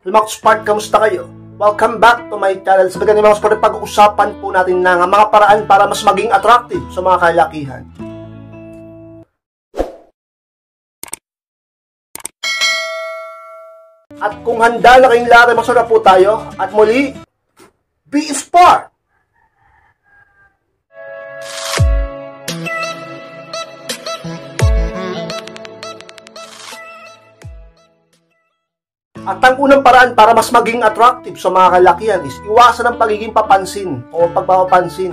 Mga Spark, kamusta kayo? Welcome back to my channel. Sa ganyan mga Spark, pag-uusapan po natin ng mga paraan para mas maging attractive sa mga kalakihan. At kung handa na kayong lari, masarap po tayo. At muli, be Spark! At ang unang paraan para mas maging attractive sa mga kalakihan is iwasan ang pagiging papansin o pagpapapansin.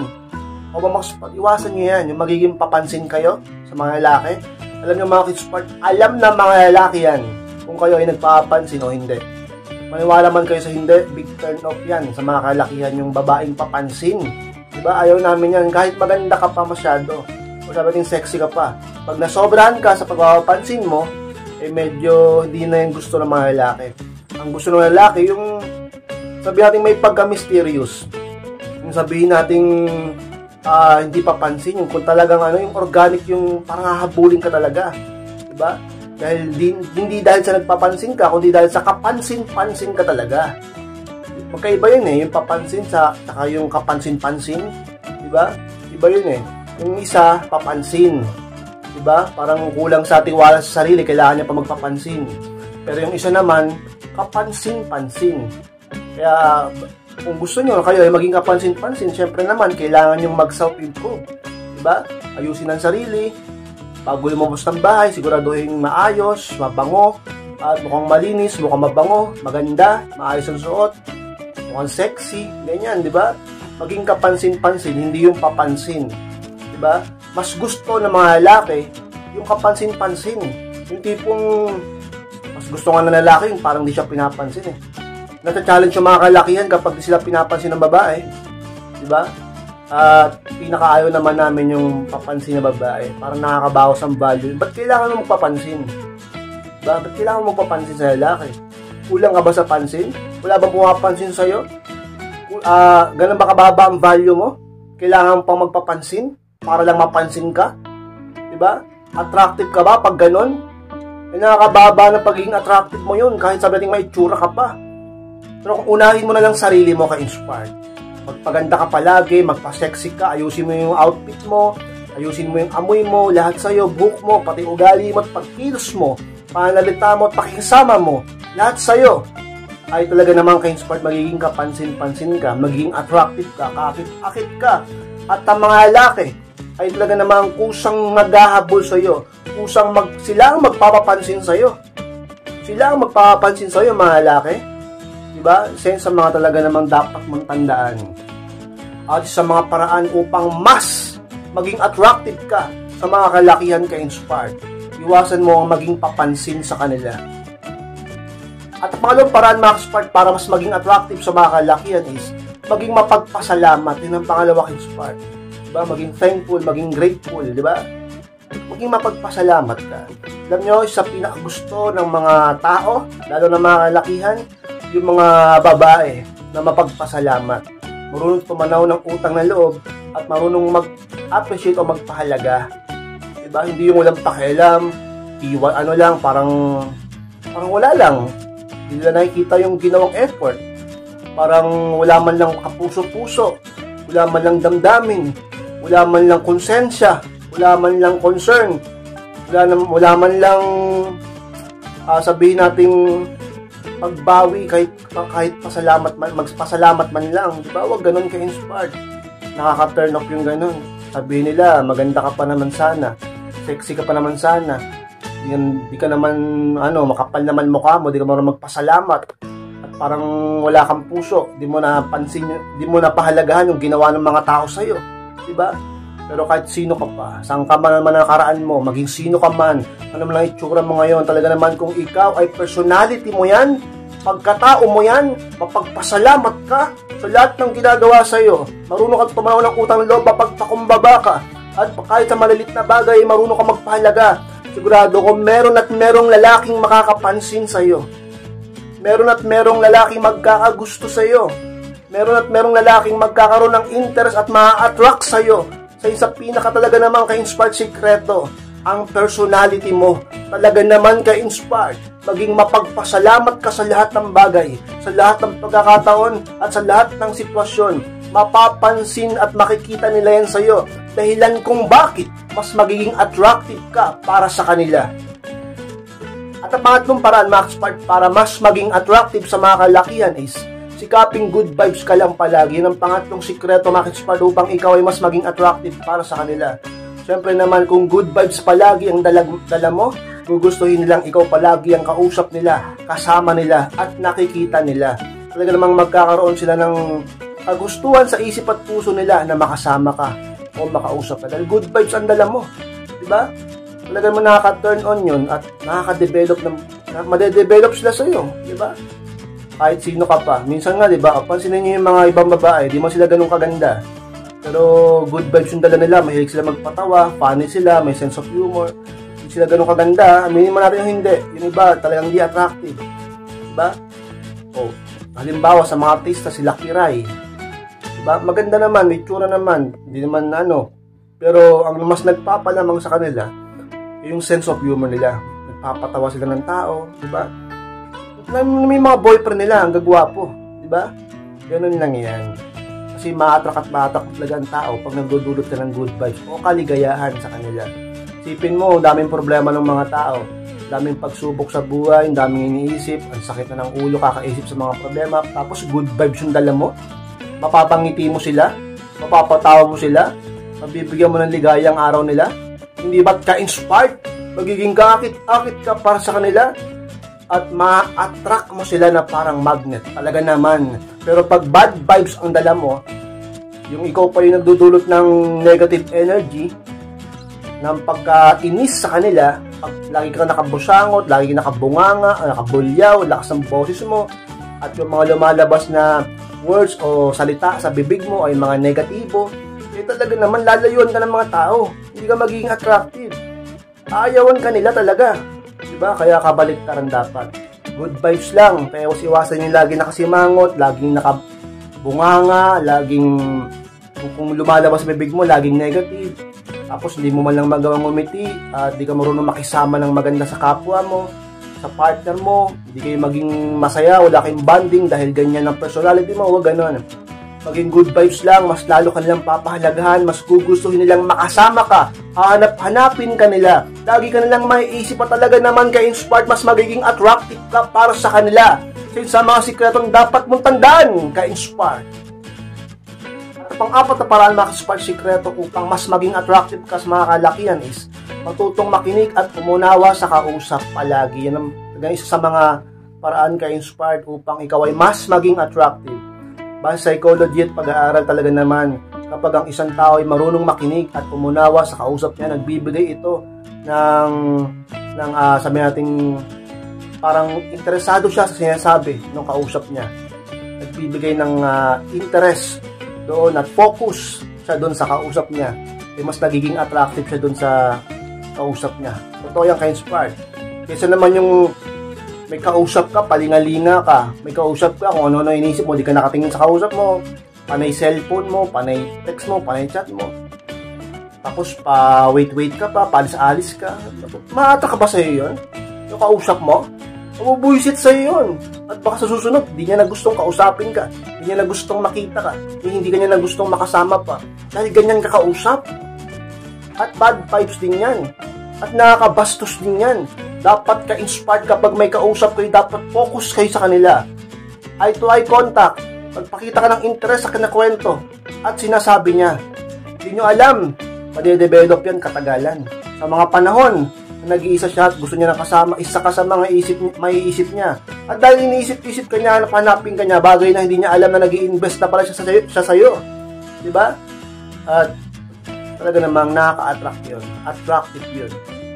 O mas iwasan nyo yan, yung magiging papansin kayo sa mga lalaki. Alam nyo mga kids part, alam na mga lalaki yan kung kayo ay nagpapansin o hindi. Maniwala man kayo sa hindi, big turn off yan sa mga kalakihan yung babaeng papansin. Diba? Ayaw namin yan kahit maganda ka pa masyado. O sabi sexy ka pa. Pag nasobrahan ka sa pagpapansin mo, eh medyo hindi na yung gusto ng mga lalaki. Ang gusto ng lalaki, yung sabi natin may pagka-mysterious. Yung sabihin natin uh, hindi papansin, yung kung talagang ano, yung organic, yung parang hahabulin ka talaga. Diba? Dahil di, hindi dahil sa nagpapansin ka, kundi dahil sa kapansin-pansin ka talaga. Magkaiba yun eh, yung papansin sa, saka yung kapansin-pansin. Diba? Iba yun eh. Yung isa, papansin. Diba? Parang kulang sa tiwala sa sarili, kailangan niya pa magpapansin. Pero yung isa naman, kapansin-pansin. Kaya kung gusto nyo kayo ay maging kapansin-pansin, syempre naman, kailangan yung mag-self-improve. Diba? Ayusin ang sarili. Bago lumabas ng bahay, siguraduhin maayos, mabango, at mukhang malinis, mukhang mabango, maganda, maayos ang suot, mukhang sexy, ganyan, di ba? Maging kapansin-pansin, hindi yung papansin. Di ba? Mas gusto ng mga lalaki yung kapansin-pansin. Yung tipong mas gusto nga ng lalaki yung parang di siya pinapansin eh. Nata-challenge yung mga kalakihan kapag di sila pinapansin ng babae. Di ba? At pinakaayaw naman namin yung papansin ng babae. Parang nakakabawas ang value. Ba't kailangan mo magpapansin? Diba? Ba't kailangan mo magpapansin sa lalaki? Kulang ka ba sa pansin? Wala bang pumapansin sa'yo? Uh, ganun ba kababa ang value mo? Kailangan mo pang magpapansin? Para lang mapansin ka? 'Di ba? Attractive ka ba pag ganun? Eh, nakakababa na pagiging attractive mo yun kahit sabi natin may itsura ka pa. Pero kung unahin mo na lang sarili mo ka-inspired, magpaganda ka palagi, magpa-sexy ka, ayusin mo yung outfit mo, ayusin mo yung amoy mo, lahat sa'yo, buhok mo, pati ugali mo at pagkilos mo, panalita mo at pakikisama mo, lahat sa'yo, ay talaga naman ka-inspired, magiging kapansin-pansin ka, magiging attractive ka, kakit-akit ka, at ang mga lalaki, ay talaga namang kusang naghahabol sa iyo. Kusang mag, sila ang magpapapansin sa iyo. Sila ang magpapapansin sa iyo, mga lalaki. Diba? Isa sa mga talaga namang dapat mong tandaan. At sa mga paraan upang mas maging attractive ka sa mga kalakihan ka inspired. Iwasan mo ang maging papansin sa kanila. At ang pangalawang paraan mga inspired para mas maging attractive sa mga kalakihan is maging mapagpasalamat. din ang pangalawa inspired ba? Maging thankful, maging grateful, di ba? Maging mapagpasalamat ka. Alam nyo, sa pinakagusto ng mga tao, lalo na mga lakihan, yung mga babae na mapagpasalamat. Marunong tumanaw ng utang na loob at marunong mag-appreciate o magpahalaga. Diba? Hindi yung walang pakialam, iwan ano lang, parang parang wala lang. Hindi nila nakikita yung ginawang effort. Parang wala man lang kapuso-puso, wala man lang damdamin, wala man lang konsensya, wala man lang concern, wala, na, wala man lang uh, sabihin nating pagbawi kahit kahit pasalamat man magpasalamat man lang, di ba? Wag ganoon ka inspired. Nakaka-turn off yung ganun. Sabihin nila, maganda ka pa naman sana. Sexy ka pa naman sana. Di, di ka naman ano, makapal naman mukha mo, di ka marunong magpasalamat. At parang wala kang puso, di mo na pansin, di mo na pahalagahan yung ginawa ng mga tao sa iyo di ba? Pero kahit sino ka pa, saan ka man naman nakaraan mo, maging sino ka man, ano man lang itsura mo ngayon, talaga naman kung ikaw ay personality mo yan, pagkatao mo yan, mapagpasalamat ka sa lahat ng ginagawa sa iyo. Marunong kang tumanaw ng utang loob, mapagpakumbaba ka. At kahit sa malilit na bagay, marunong ka magpahalaga. Sigurado kung meron at merong lalaking makakapansin sa iyo. Meron at merong lalaking magkakagusto sa iyo meron at merong lalaking magkakaroon ng interest at ma-attract sa'yo sa isa pinaka talaga naman ka-inspired sikreto ang personality mo. Talaga naman ka-inspired. maging mapagpasalamat ka sa lahat ng bagay, sa lahat ng pagkakataon at sa lahat ng sitwasyon. Mapapansin at makikita nila yan sa iyo dahilan kung bakit mas magiging attractive ka para sa kanila. At ang pangatlong paraan, Max Part, para mas maging attractive sa mga kalakihan is sikaping good vibes ka lang palagi. Yan ang pangatlong sikreto, Max Part, upang ikaw ay mas maging attractive para sa kanila. Siyempre naman, kung good vibes palagi ang dala, dala mo, gugustuhin nilang ikaw palagi ang kausap nila, kasama nila, at nakikita nila. Talaga namang magkakaroon sila ng kagustuhan sa isip at puso nila na makasama ka o makausap ka. Dahil good vibes ang dala mo. Diba? Talaga mo nakaka-turn on yun at nakaka-develop ng madedevelop sila sa iyo, di ba? Kahit sino ka pa. Minsan nga, di ba, pansinin niyo yung mga ibang babae, di mo sila ganun kaganda. Pero good vibes yung dala nila, mahilig sila magpatawa, funny sila, may sense of humor. Hindi sila ganun kaganda, aminin mo natin yung hindi. Yung iba, talagang hindi attractive. Diba? O, halimbawa sa mga artista, si Lucky Rai. Diba? Maganda naman, may tsura naman, hindi naman ano. Pero ang mas nagpapalamang sa kanila, yung sense of humor nila. Nagpapatawa sila ng tao, diba? May mga boyfriend nila, ang gagwapo, diba? Ganun lang yan. Kasi maatrak at maatrak talaga ang tao pag nagdudulot ka ng good vibes o kaligayahan sa kanila. Sipin mo, daming problema ng mga tao. Daming pagsubok sa buhay, daming iniisip, ang sakit na ng ulo kakaisip sa mga problema. Tapos good vibes yung dala mo. Mapapangiti mo sila, mapapatawa mo sila, mabibigyan mo ng ligayang araw nila. Hindi ba't ka-inspired? Magiging kakit-akit ka para sa kanila? At ma-attract mo sila na parang magnet. Talaga naman. Pero pag bad vibes ang dala mo, yung ikaw pa yung nagdudulot ng negative energy, ng pagka-inis sa kanila, pag lagi ka nakabusangot, lagi ka nakabunganga, nakabulyaw, lakas ng boses mo, at yung mga lumalabas na words o salita sa bibig mo ay mga negatibo, eh talaga naman lalayuan ka ng mga tao. Hindi ka magiging attractive. Ayawan ka nila talaga. Diba? Kaya kabaliktaran dapat. Good vibes lang. Kaya iwasan yung lagi nakasimangot, laging nakabunganga, laging kung, lumalabas bibig mo, laging negative. Tapos hindi mo man lang magawang umiti at di ka marunong makisama ng maganda sa kapwa mo, sa partner mo, hindi kayo maging masaya, wala kayong bonding dahil ganyan ang personality mo, huwag ganun maging good vibes lang, mas lalo ka nilang papahalagahan, mas gugustuhin nilang makasama ka, hahanap-hanapin ka nila, lagi ka nilang maiisip pa talaga naman ka inspired, mas magiging attractive ka para sa kanila. Since sa mga sikretong dapat mong tandaan ka inspired. At pang-apat na paraan maka-inspired sikreto upang mas maging attractive ka sa mga kalakihan is matutong makinig at umunawa sa kausap palagi. Yan ang isa sa mga paraan ka inspired upang ikaw ay mas maging attractive Base psychology at pag-aaral talaga naman, kapag ang isang tao ay marunong makinig at umunawa sa kausap niya, nagbibigay ito ng, ng uh, sabi nating parang interesado siya sa sinasabi ng kausap niya. Nagbibigay ng uh, interest doon at focus siya doon sa kausap niya. Eh, mas nagiging attractive siya doon sa kausap niya. Totoo yung ka-inspired. Kaysa naman yung may kausap ka, palingalinga ka, may kausap ka, kung ano-ano inisip mo, di ka nakatingin sa kausap mo, panay cellphone mo, panay text mo, panay chat mo. Tapos pa wait-wait ka pa, palis-alis ka. Maata ka ba sa'yo yun? Yung kausap mo? Mabubuisit sa'yo yun. At baka sa susunod, di niya na gustong kausapin ka. Di niya na gustong makita ka. Di hindi ka niya na gustong makasama pa. Dahil ganyan ka kausap. At bad vibes din yan. At nakakabastos din yan. Dapat ka-inspired kapag may kausap kayo, dapat focus kayo sa kanila. Eye to eye contact. Magpakita ka ng interest sa kinakwento. At sinasabi niya. Hindi nyo alam, madedevelop yan katagalan. Sa mga panahon, nag-iisa siya at gusto niya ng kasama, isa ka sa mga isip, may isip niya. At dahil iniisip-isip ka niya, hanapin ka niya, bagay na hindi niya alam na nag invest na pala siya sa sayo. Siya sa'yo. Diba? At talaga namang nakaka-attract yun. Attractive yun.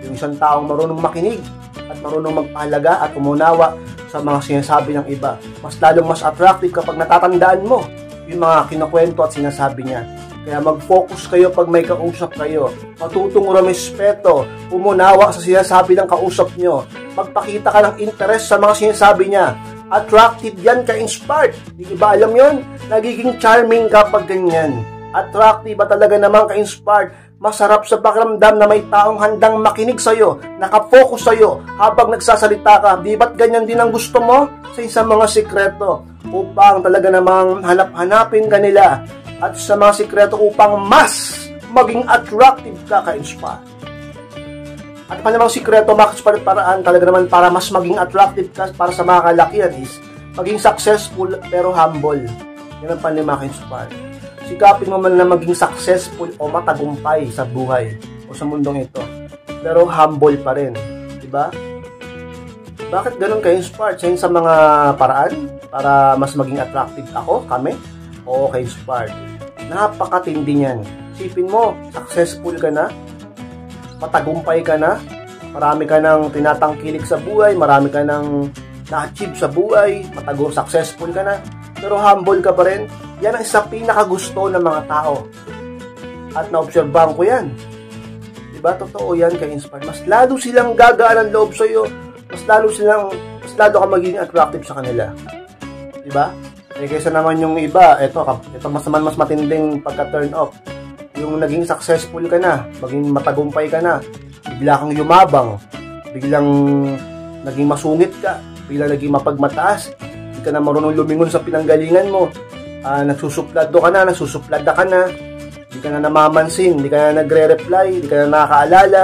Yung isang taong marunong makinig at marunong magpahalaga at umunawa sa mga sinasabi ng iba. Mas lalong mas attractive kapag natatandaan mo yung mga kinukwento at sinasabi niya. Kaya mag-focus kayo pag may kausap kayo. Matutong respeto, umunawa sa sinasabi ng kausap nyo. Magpakita ka ng interest sa mga sinasabi niya. Attractive yan ka-inspired. Di ba alam yon? Nagiging charming kapag ganyan. Attractive ba talaga naman ka-inspired Masarap sa pakiramdam na may taong handang makinig sa'yo, nakafocus sa'yo habang nagsasalita ka. Di ba't ganyan din ang gusto mo sa isang mga sikreto upang talaga namang hanap-hanapin ka nila at sa mga sikreto upang mas maging attractive ka ka-inspire. At pa namang sikreto, Max, paraan talaga naman para mas maging attractive ka para sa mga kalakihan is maging successful pero humble. Yan ang panlima ka-inspire sikapin mo man na maging successful o matagumpay sa buhay o sa mundong ito. Pero humble pa rin. Diba? Bakit ganun kayo inspired? Sa sa mga paraan para mas maging attractive ako, kami, o kayo inspired. Napakatindi niyan. Sipin mo, successful ka na, matagumpay ka na, marami ka nang tinatangkilik sa buhay, marami ka nang na-achieve sa buhay, matagong successful ka na, pero humble ka pa rin, yan ang isa pinakagusto ng mga tao. At naobserbahan ko yan. Diba? Totoo yan kay Inspire. Mas lalo silang gagaan ang loob sa iyo. Mas lalo silang, mas lalo ka magiging attractive sa kanila. Diba? Eh, kaysa naman yung iba, ito, ito mas naman mas matinding pagka-turn off. Yung naging successful ka na, maging matagumpay ka na, bigla kang yumabang, biglang naging masungit ka, biglang naging mapagmataas, hindi ka na marunong lumingon sa pinanggalingan mo, uh, nagsusuplado ka na, nagsusuplada ka na, hindi ka na namamansin, hindi ka na nagre-reply, hindi ka na nakakaalala,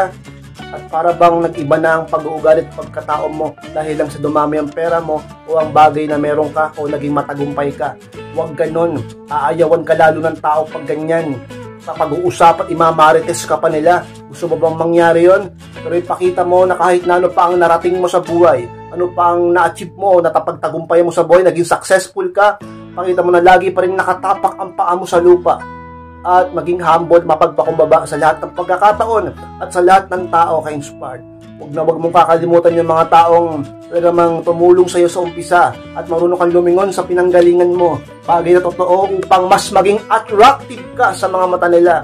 at para bang nag-iba na ang pag-uugali at pagkatao mo dahil lang sa dumami ang pera mo o ang bagay na meron ka o naging matagumpay ka. Huwag ganon. Aayawan ka lalo ng tao pag ganyan. Sa pag-uusap at imamarites ka pa nila. Gusto mo bang mangyari yon? Pero ipakita mo na kahit na ano pa ang narating mo sa buhay, ano pa ang na-achieve mo, natapagtagumpay mo sa buhay, naging successful ka, Pakita mo na lagi pa rin nakatapak ang paa mo sa lupa at maging humble, mapagpakumbaba sa lahat ng pagkakataon at sa lahat ng tao kay inspired. Huwag na huwag mong kakalimutan yung mga taong talagang tumulong sa iyo sa umpisa at marunong kang lumingon sa pinanggalingan mo. Bagay na totoo upang mas maging attractive ka sa mga mata nila.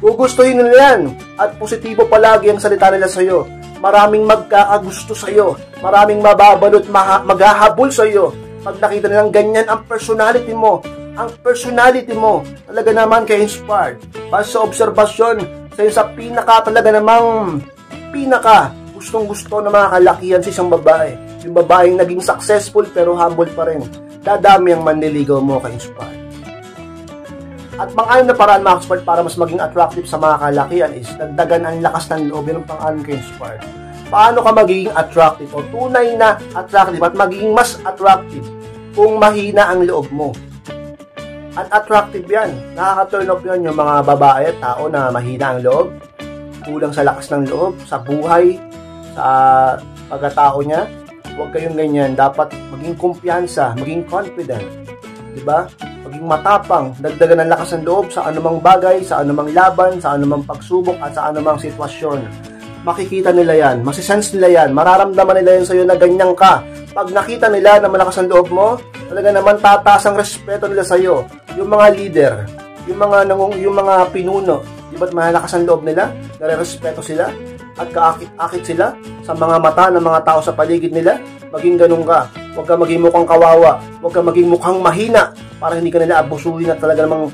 Gugustuhin nila yan at positibo palagi ang salita nila sa iyo. Maraming magkakagusto sa iyo. Maraming mababalot, maghahabol sa iyo pag nakita nilang ganyan ang personality mo, ang personality mo, talaga naman kay inspired. Para sa obserbasyon, sa sa pinaka talaga namang pinaka gustong gusto ng mga kalakihan sa isang babae. Yung babaeng naging successful pero humble pa rin. Dadami ang manliligaw mo kay inspired. At pang-ayon na paraan mga expert para mas maging attractive sa mga kalakihan is dagdagan ang lakas ng loob ng pang-ayon kay inspired paano ka magiging attractive o tunay na attractive at magiging mas attractive kung mahina ang loob mo. Unattractive yan. Nakaka-turn off yan yung mga babae at tao na mahina ang loob, kulang sa lakas ng loob, sa buhay, sa pagkatao niya. Huwag kayong ganyan. Dapat maging kumpiyansa, maging confident. Diba? Maging matapang, dagdagan ng lakas ng loob sa anumang bagay, sa anumang laban, sa anumang pagsubok, at sa anumang sitwasyon makikita nila yan, masisense nila yan, mararamdaman nila yan sa'yo na ganyan ka. Pag nakita nila na malakas ang loob mo, talaga naman tataas ang respeto nila sa'yo. Yung mga leader, yung mga nangung, yung mga pinuno, di ba't malakas ang loob nila? Nare-respeto sila at kaakit-akit sila sa mga mata ng mga tao sa paligid nila. Maging ganun ka. Huwag ka maging mukhang kawawa. Huwag ka maging mukhang mahina para hindi ka nila abusuhin at talaga namang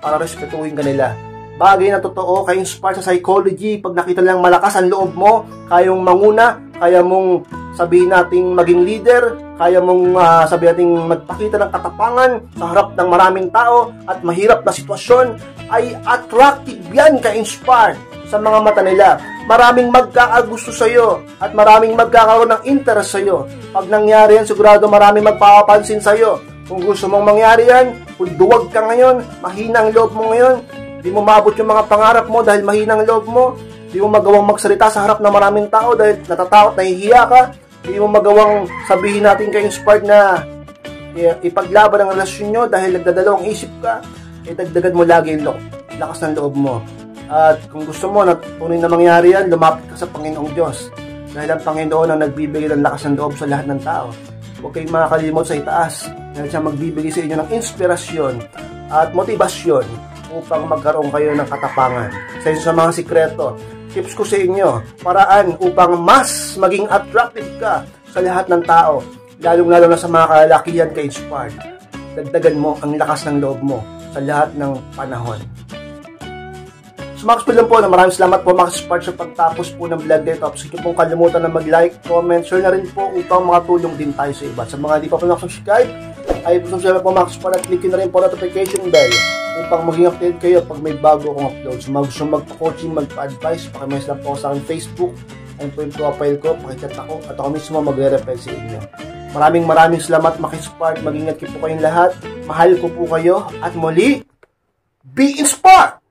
para respetuhin ka nila bagay na totoo, kayong inspire sa psychology, pag nakita lang malakas ang loob mo, kayong manguna, kaya mong sabihin nating maging leader, kaya mong uh, sabihin nating magpakita ng katapangan sa harap ng maraming tao at mahirap na sitwasyon, ay attractive yan ka-inspired sa mga mata nila. Maraming magkakagusto sa iyo at maraming magkakaroon ng interest sa iyo. Pag nangyari yan, sigurado maraming magpapapansin sa iyo. Kung gusto mong mangyari yan, kung duwag ka ngayon, mahina ang loob mo ngayon, Di mo maabot yung mga pangarap mo dahil mahinang loob mo. Di mo magawang magsalita sa harap ng maraming tao dahil natatakot, nahihiya ka. Di mo magawang sabihin natin kay inspired na ipaglaban ang relasyon nyo dahil nagdadalawang isip ka. Eh, dagdagan mo lagi yung lakas ng loob mo. At kung gusto mo na tunay na mangyari yan, lumapit ka sa Panginoong Diyos. Dahil ang Panginoon ang nagbibigay ng lakas ng loob sa lahat ng tao. Huwag kayong makakalimot sa itaas dahil siya magbibigay sa inyo ng inspirasyon at motibasyon upang magkaroon kayo ng katapangan. Sa inyo sa mga sikreto, tips ko sa inyo, paraan upang mas maging attractive ka sa lahat ng tao, lalong-lalo na sa mga kalalakihan ka inspired. Dagdagan mo ang lakas ng loob mo sa lahat ng panahon. So kaspil lang po na maraming salamat po mga kaspart sa pagtapos po ng vlog dito. Tapos hindi pong kalimutan na mag-like, comment, share na rin po upang makatulong din tayo sa iba. Sa mga hindi pa po nakasubscribe, ay subscribe po mga kaspart at clickin na rin po notification bell upang maging update kayo pag may bago akong upload. So mga gusto magpa-coaching, magpa-advise, pakimess lang po sa aking Facebook. Ayun po yung profile ko, pakichat ako at ako mismo magre-reply sa inyo. Maraming maraming salamat makisupport. Mag-ingat po kayong lahat. Mahal ko po kayo. At muli, be inspired!